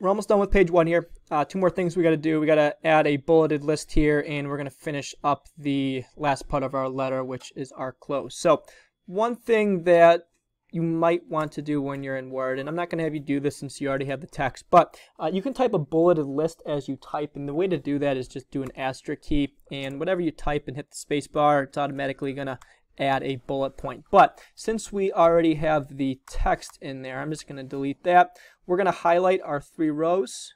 we're almost done with page one here. Uh, two more things we got to do. We got to add a bulleted list here, and we're going to finish up the last part of our letter, which is our close. So one thing that you might want to do when you're in Word, and I'm not going to have you do this since you already have the text, but uh, you can type a bulleted list as you type, and the way to do that is just do an asterisk key, and whatever you type and hit the space bar, it's automatically going to add a bullet point. But since we already have the text in there, I'm just going to delete that. We're going to highlight our three rows,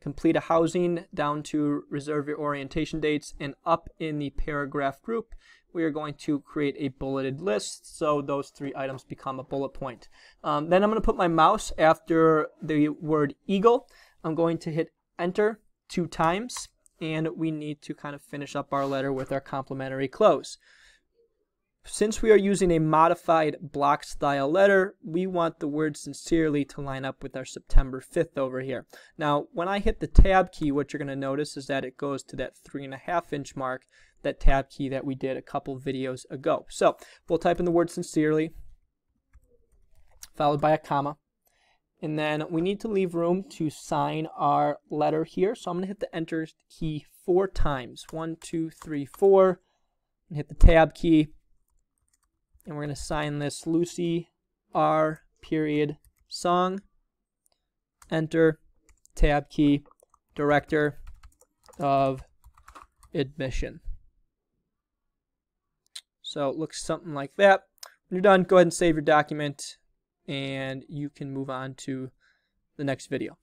complete a housing down to reserve your orientation dates, and up in the paragraph group, we are going to create a bulleted list so those three items become a bullet point. Um, then I'm going to put my mouse after the word eagle. I'm going to hit enter two times and we need to kind of finish up our letter with our complimentary close. Since we are using a modified block style letter, we want the word sincerely to line up with our September 5th over here. Now, when I hit the tab key, what you're going to notice is that it goes to that three and a half inch mark, that tab key that we did a couple videos ago. So we'll type in the word sincerely, followed by a comma. And then we need to leave room to sign our letter here. So I'm going to hit the enter key four times. One, two, three, four. And hit the tab key and we're going to sign this Lucy R period song. Enter, tab key, director of admission. So it looks something like that. When you're done, go ahead and save your document and you can move on to the next video.